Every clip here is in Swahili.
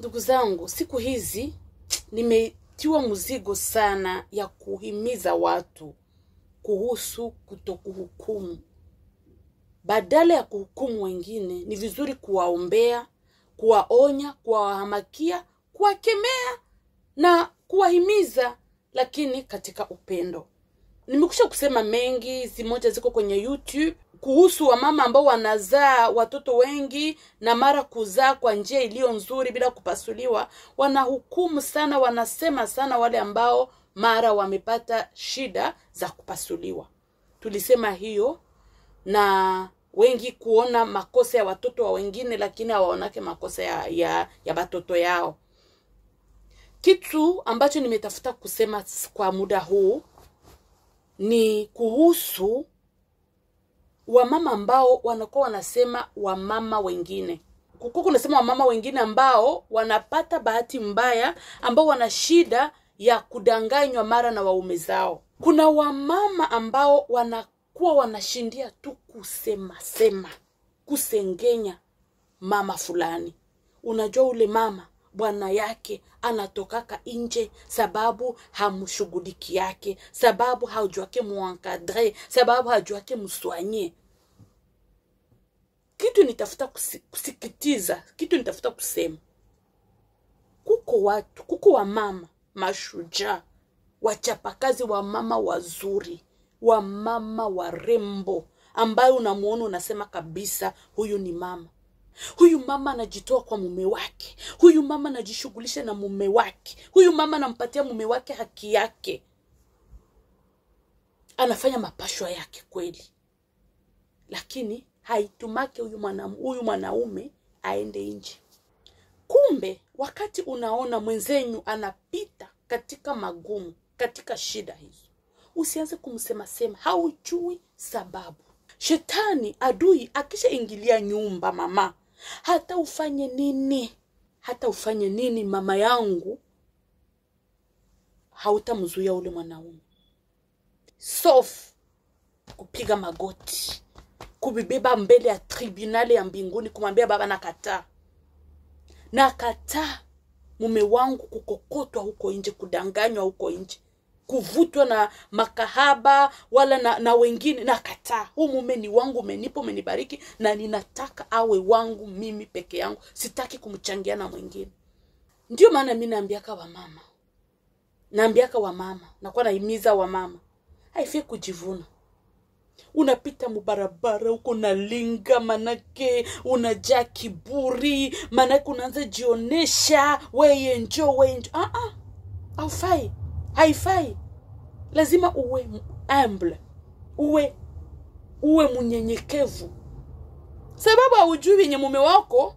Ndugu zangu, siku hizi nimetiwa mzigo sana ya kuhimiza watu kuhusu kutokuhukumu. Badala ya kuhukumu wengine, ni vizuri kuwaombea, kuwaonya, kuwahamakia, kuwakemea na kuwahimiza, lakini katika upendo. Nimekusha kusema mengi, zimoja ziko kwenye YouTube kuhusu wamama ambao wanazaa watoto wengi na mara kuzaa kwa njia iliyo nzuri bila kupasuliwa. Wanahukumu sana, wanasema sana wale ambao mara wamepata shida za kupasuliwa. Tulisema hiyo na wengi kuona makosa ya watoto wa wengine, lakini hawaonake makosa ya, ya, ya batoto yao. Kitu ambacho nimetafuta kusema kwa muda huu ni kuhusu wamama ambao wanakuwa wanasema wamama wengine. Kuko kunasema wamama wengine ambao wanapata bahati mbaya ambao wana shida ya kudanganywa mara na waume zao. Kuna wamama ambao wanakuwa wanashindia tu kusema sema kusengenya mama fulani. Unajua ule mama bwana yake anatokaka nje sababu hamshughuliki yake sababu hajuake muankadre sababu hajuake mswanye kitu nitafuta kusikitiza kitu nitafuta kusema. Kuko watu kuko wamama mashujaa wachapakazi wa mama wazuri wamama warembo ambayo unamuona unasema kabisa huyu ni mama huyu mama anajitoa kwa mume wake. Huyu mama anajishughulisha na mume wake. Huyu mama anampatia mume wake haki yake. Anafanya mapashwa yake kweli. Lakini haitumake huyu mwanaume huyu mwanaume aende nje. Kumbe wakati unaona mwenzenyu anapita katika magumu katika shida hizo usianze kumsemasema haujui sababu. Shetani adui akishaingilia nyumba mama hata ufanye nini? Hata ufanye nini mama yangu? Hautamzuia ule mwanaume. Sof kupiga magoti kubibeba mbele ya tribunali ya mbinguni kumwambia baba nakataa. Nakataa mume wangu kukokotwa huko nje kudanganywa huko nje kuvutwa na makahaba wala na, na wengine nakataa huu mume ni wangu umenipa umenibariki na ninataka awe wangu mimi peke yangu sitaki kumchangia na mwingine. Ndio maana mi naambiaka wamama naambiaka wamama nakuwa naimiza wamama haifie kujivuna. Unapita mubarabara huko nalinga manake unajaa kiburi manake unaanza jionesha weyenjo weyenjo weye ah, ah. haufai haifai lazima uwe humble. Uwe uwe mnyenyekevu. Sababu haujui wenye mume wako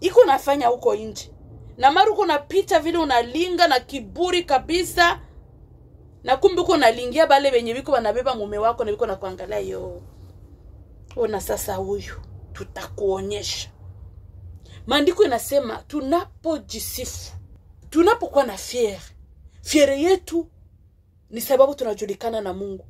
iko nafanya huko nje. Na mara uko napita vile unalinga na kiburi kabisa na kumbe uko nalingia bale wenye viko wanabeba mume wako na viko na kuangalia yo ona sasa huyu tutakuonyesha. Maandiko inasema tunapojisifu tunapokuwa na fiere fiere yetu ni sababu tunajulikana na mungu.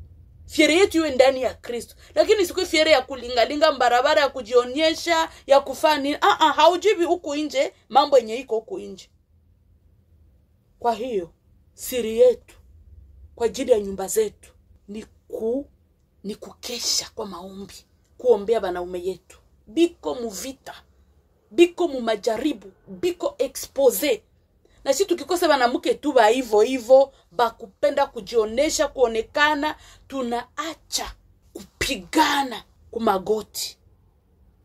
Fiere yetu iwe ndani ya kristo. Lakini sikuwe fiere ya kulingalinga barabara ya kujionyesha ya kufaa nini. Ah, -uh, haujibi huku nje mambo yenye iko huku nje. Kwa hiyo siri yetu kwa ajili ya nyumba zetu ni ku ni kukesha kwa maombi kuombea wanaume yetu. Biko muvita biko mumajaribu biko expose na si tukikosa wanamke tu ba hivyo hivo bakupenda kujionesha kuonekana tunaacha kupigana kumagoti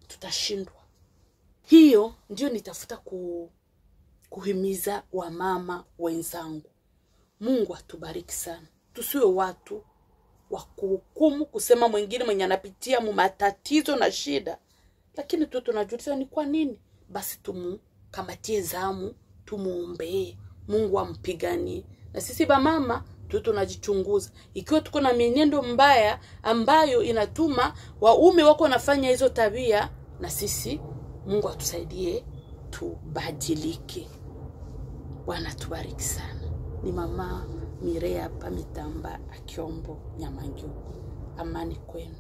tutashindwa. Hiyo ndio nitafuta ku, kuhimiza wamama wenzangu. Mungu atubariki sana. Tusiwe watu wa kuhukumu kusema mwingine mwenye anapitia mu matatizo na shida. Lakini tu tunajuliza ni kwa nini? Basi tumukamatie zamu tumuombee mungu ampiganie. Na sisi bamama tu tunajichunguza. Ikiwa tuko na mienendo mbaya ambayo inatuma waume wako wanafanya hizo tabia na sisi mungu atusaidie tubadilike. Bwana tubariki sana. Ni mama mirea pamitamba mitamba akiombo nyamangio amani kwenu